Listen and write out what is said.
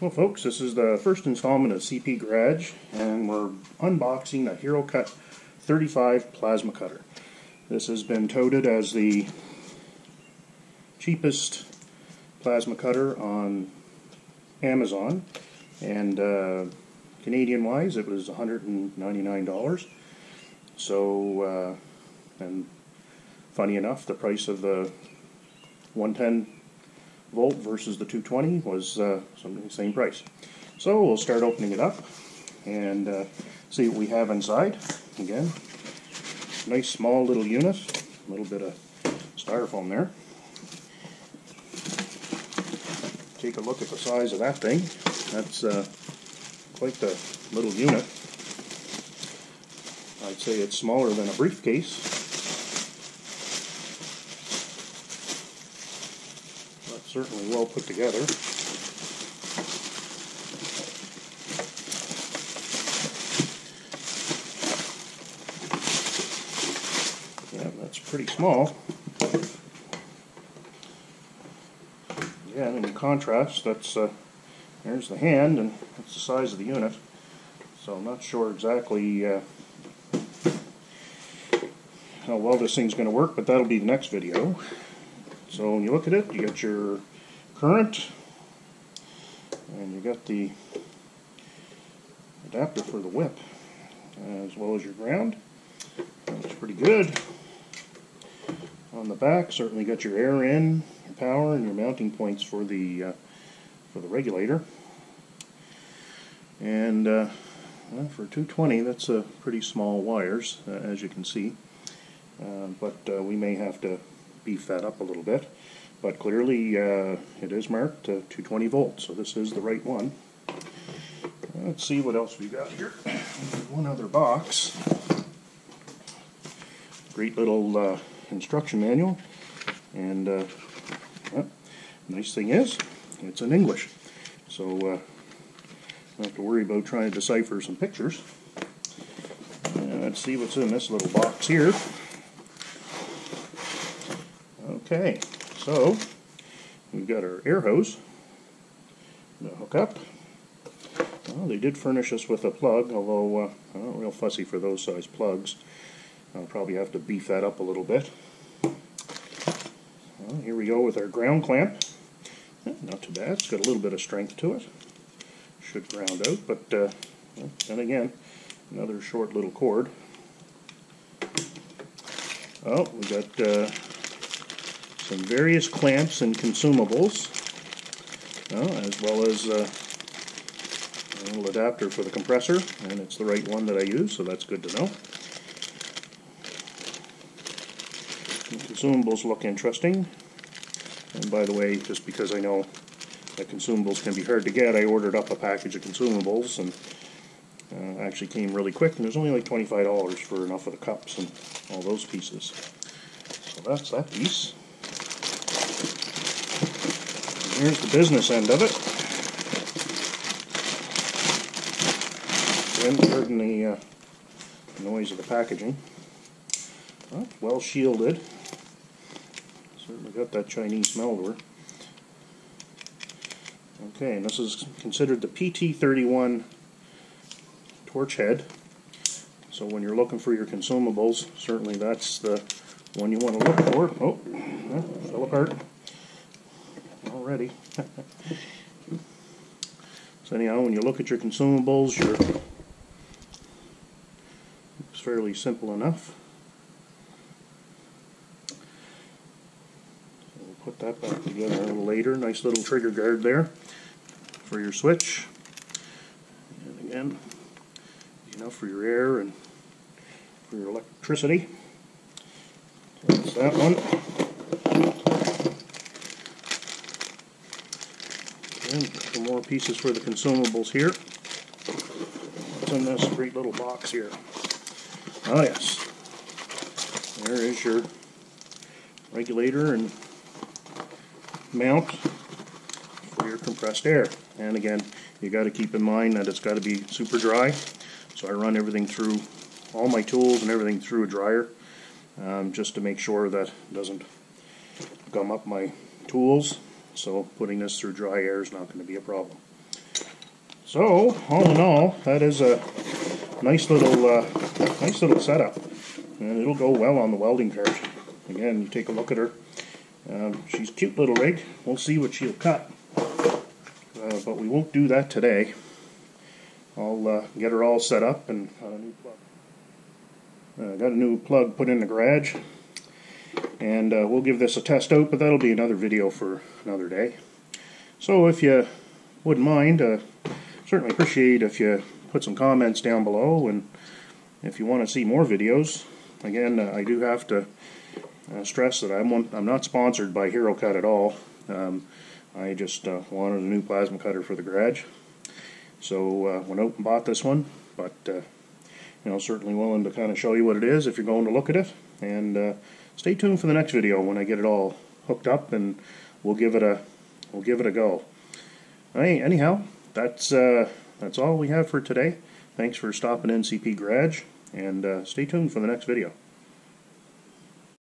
Well folks, this is the first installment of CP Garage and we're unboxing a Herocut 35 plasma cutter. This has been touted as the cheapest plasma cutter on Amazon and uh, Canadian wise it was $199 so uh, and funny enough the price of the 110 volt versus the 220 was uh, the same price. So we'll start opening it up and uh, see what we have inside. Again, nice small little unit, a little bit of styrofoam there. Take a look at the size of that thing. That's uh, quite the little unit. I'd say it's smaller than a briefcase. Certainly well put together. Yeah, that's pretty small. Yeah, and in contrast, that's uh, there's the hand, and that's the size of the unit. So I'm not sure exactly uh, how well this thing's going to work, but that'll be the next video. So when you look at it, you got your current, and you got the adapter for the whip, as well as your ground. Looks pretty good. On the back, certainly got your air in, your power, and your mounting points for the uh, for the regulator. And uh, well, for 220, that's a pretty small wires, uh, as you can see. Uh, but uh, we may have to beef that up a little bit. But clearly uh, it is marked uh, 220 volts, so this is the right one. Let's see what else we got here. One other box. Great little uh, instruction manual. And uh, well, nice thing is, it's in English. So uh, don't have to worry about trying to decipher some pictures. let's see what's in this little box here. Okay, so we've got our air hose to hook up. Well, they did furnish us with a plug, although uh, I'm not real fussy for those size plugs. I'll probably have to beef that up a little bit. Well, here we go with our ground clamp. not too bad. It's got a little bit of strength to it. Should ground out, but uh, then again, another short little cord. Oh, we got uh, some various clamps and consumables, as well as uh, a little adapter for the compressor, and it's the right one that I use, so that's good to know. The consumables look interesting, and by the way, just because I know that consumables can be hard to get, I ordered up a package of consumables, and uh, actually came really quick, and there's only like $25 for enough of the cups and all those pieces. So that's that piece. Here's the business end of it. Again, pardon the uh, noise of the packaging. Well, well shielded. Certainly got that Chinese smell to. Okay, and this is considered the PT31 torch head. So when you're looking for your consumables, certainly that's the one you want to look for. Oh, that fell apart already. so anyhow, when you look at your consumables, you're, it's fairly simple enough. So we'll put that back together a little later. Nice little trigger guard there for your switch. And again, enough for your air and for your electricity. that's that one. And some more pieces for the consumables here. What's in this great little box here? Oh yes. There is your regulator and mount for your compressed air. And again, you got to keep in mind that it's got to be super dry. So I run everything through, all my tools and everything through a dryer, um, just to make sure that it doesn't gum up my tools so putting this through dry air is not going to be a problem. So, all in all, that is a nice little, uh, nice little setup, and it'll go well on the welding cart. Again, you take a look at her. Um, she's a cute little rig. We'll see what she'll cut, uh, but we won't do that today. I'll uh, get her all set up and got a new plug. Uh, got a new plug put in the garage, and uh, we'll give this a test out. But that'll be another video for another day. So if you wouldn't mind, uh, certainly appreciate if you put some comments down below, and if you want to see more videos. Again, uh, I do have to uh, stress that I'm one, I'm not sponsored by Herocut at all. Um, I just uh, wanted a new plasma cutter for the garage. So uh, went out and bought this one, but you know certainly willing to kind of show you what it is if you're going to look at it. And uh, stay tuned for the next video when I get it all hooked up, and we'll give it a we'll give it a go. Anyhow, that's uh, that's all we have for today. Thanks for stopping in CP Garage, and uh, stay tuned for the next video.